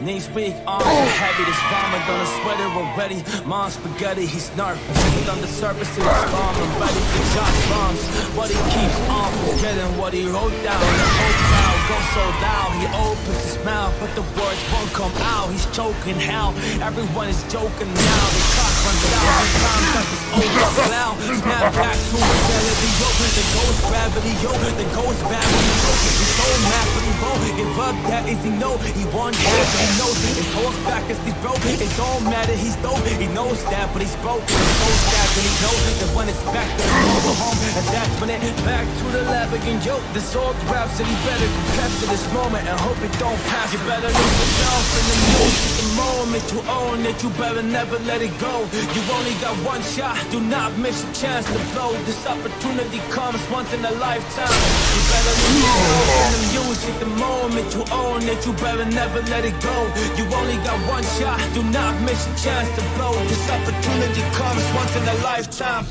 Knees weak, arms are heavy. This vomit on his sweater already. Mom's spaghetti, he's nervous. On the surface, he's calm and ready for shot bombs. But he keeps on forgetting what he wrote down. The whole crowd goes so loud. He opens his mouth, but the words won't come out. He's choking how everyone is joking now. The clock runs out. The time's like it's over now. Snap back to reality, yo. The ghost gravity, yo. The ghost gravity, yo. He's so mad, but he won't give up. That is he know. He won but he knows it. his whole back is he's broke. It don't matter, he's dope. He knows that, but he's broke. He's so sad, but he knows that when it's back to the home, and that's when it back to the lab again, yo. This old he better capture this moment and hope it don't pass. You better lose yourself in the music, the moment you own it. You better never let it go. You only got one shot, do not miss a chance to blow. This opportunity comes once in a lifetime. You better lose yourself in the music, the moment you own it. You better never let it go. You only got one shot, do not miss a chance to blow. This opportunity comes once in a lifetime.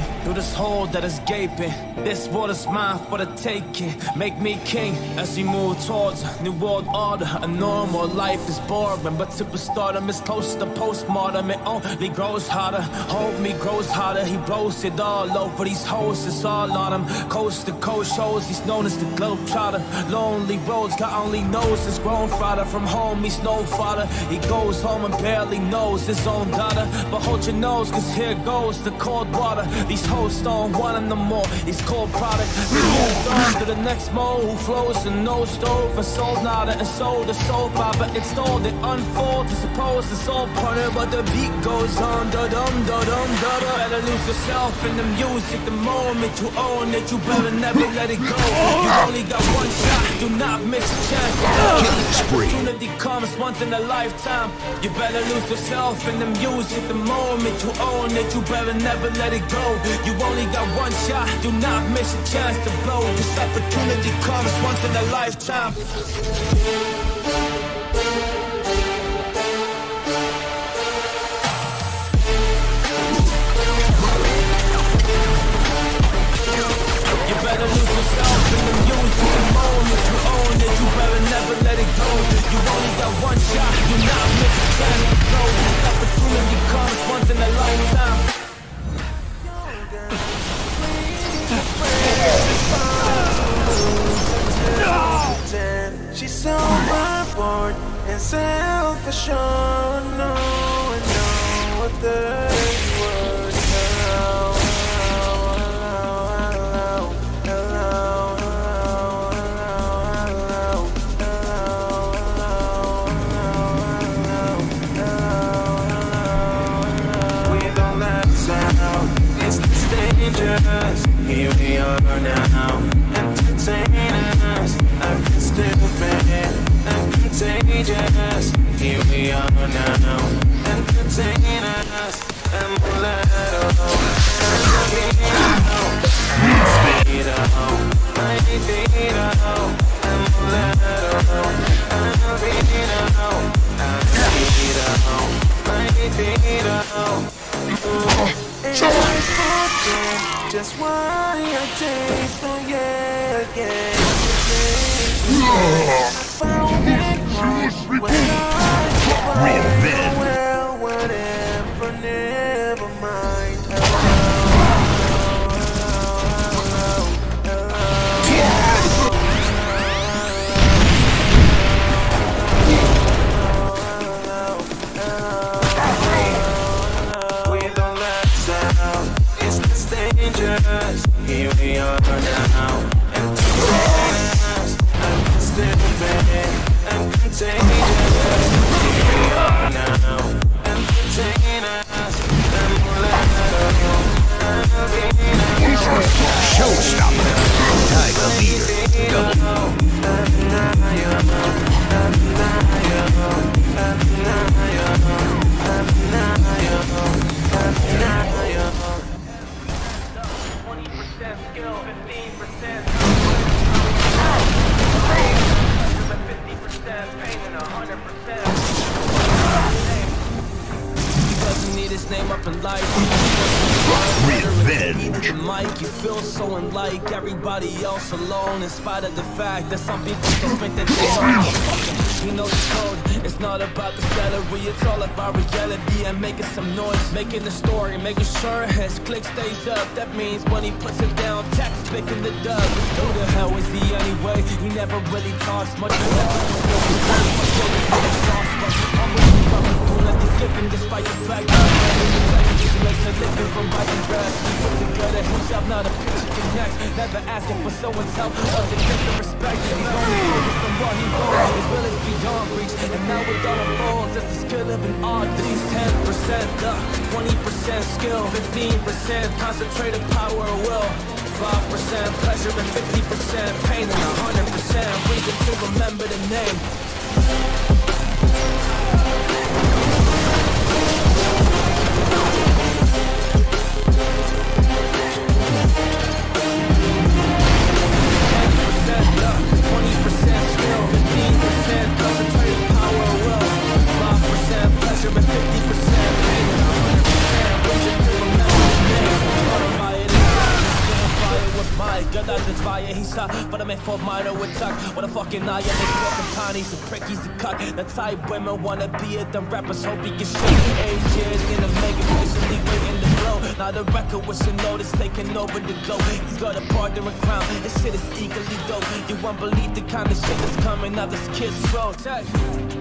Through this hole that is gaping. This world is mine for the taking. Make me king as we move towards new world order. A normal life is boring, but superstardom is close to postmortem. It only grows harder. Hope me grows harder. He blows it all over these hoes. It's all on him. Coast to coast shows. He's known as the globe globetrotter. Lonely roads, God only knows his grown father. From home, he's no father. He goes home and barely knows his own daughter. But hold your nose, cause here goes the cold water. These hoes don't want him no more. He's cold product. Moved on to the next mo who flows in no stove and sold nada and sold a soap opera. It's told, it unfolds. I suppose it's all partner, but the beat goes on. Da dum da dum da da. Better lose yourself in the music. The moment you own it, you better never let it go. You only got one shot. Do not miss a chance. Killing spree. Opportunity comes once in a lifetime. You better lose yourself in the music. The moment you own it, you better never let it go. You only got one shot. Do not miss a chance to blow. This opportunity comes once in a lifetime. You better lose yourself in the music. The moment you own it, you better never let it go. You only got one shot. Do not miss a chance to blow. Here we are now, entertain us. I've stupid and contagious. Here we are now, entertain us. And we'll let it all. Speed up, my feet up, and we'll let it all. And beat up, and speed up, my feet up. And I forget just why I taste, oh yeah, yeah. I found it wrong when I and contagious. His name up in lights. Revenge. Mike, you feel so unlike everybody else alone, in spite of the fact that some people don't think that they know. You know the code, it's not about the salary, it's all about reality and making some noise, making the story, making sure his click stays up. That means when he puts it down, text picking the dub. Who the hell is he anyway? He never really talks much. Skipping despite the fact that makes a living from writing raps. He puts together himself, not a picture connects. Never asking for someone's help or to get the respect. He's only focused on what he wants. His will is beyond reach, and now it all unfolds. That's the skill of an artist. 10% luck, 20% skill, 15% concentrated power of will. 5% pleasure and 50% pain and 100% reason to remember the name. да, да. Te zwaje hisa För de är för mig och attack. What a fucking eye they broken ponies and prickies to cut The type women wanna be it The rappers hope he can shit Eight years in the making Patiently waiting to blow Now the record with your notice taking over the go He's got a partner in crown This shit is equally dope. You won't believe the kind of shit that's coming out this kid's throat.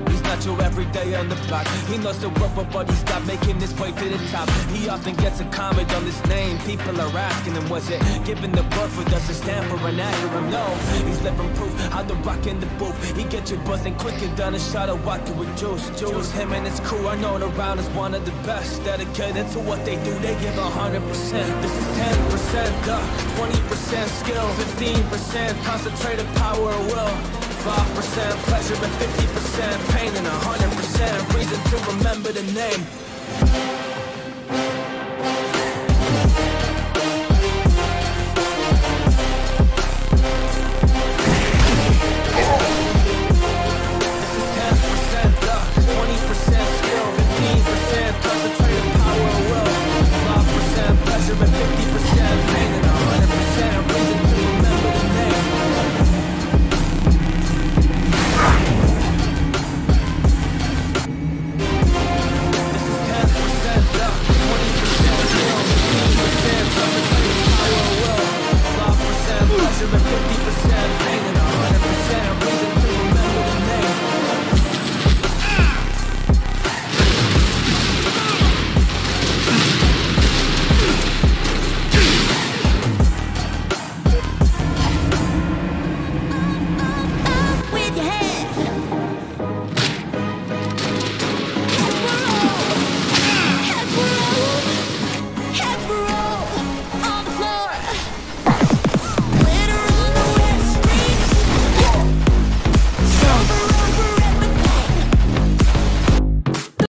He's not your everyday on the block. He knows the work but he's got making his way to the top. He often gets a comment on his name. People are asking him was it given the birth or does it stand for an acronym? No, he's living proof how the rock in the booth. He get you buzzing quicker than a shot of vodka with juice. Juice, him and his crew are known around as one of the best. Dedicated to what they do, they give a hundred percent. This is 10% luck, 20% skill 15% concentrated power of will 5% pleasure and 50% pain and a 100% reason to remember the name